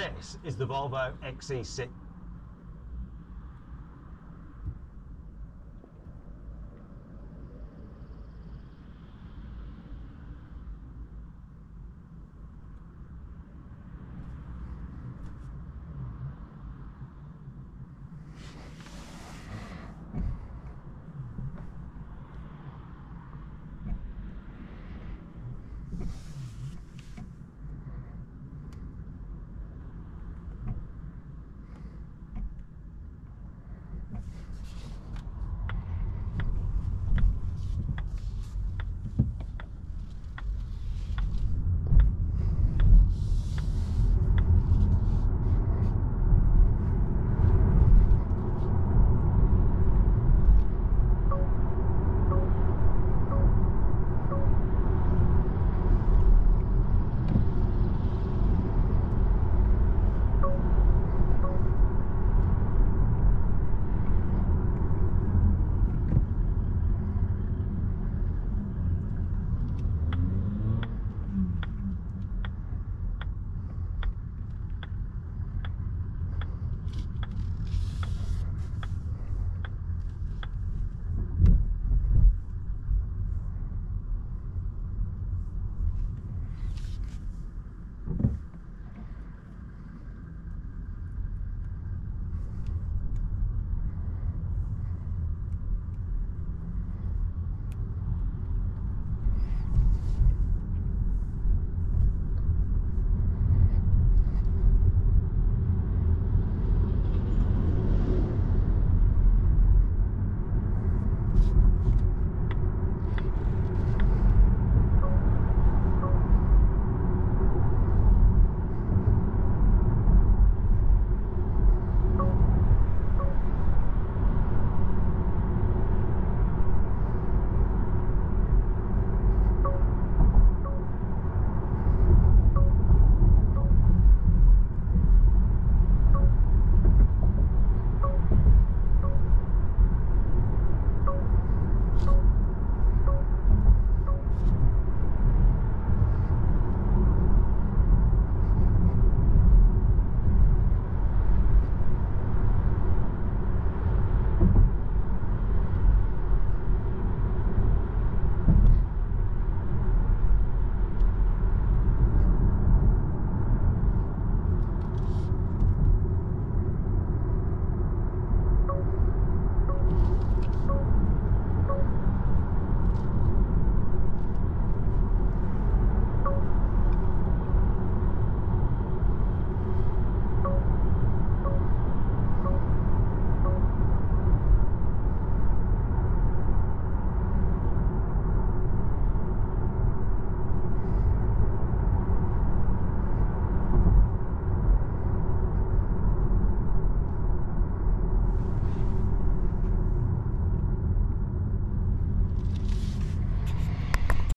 This is the Volvo XC60.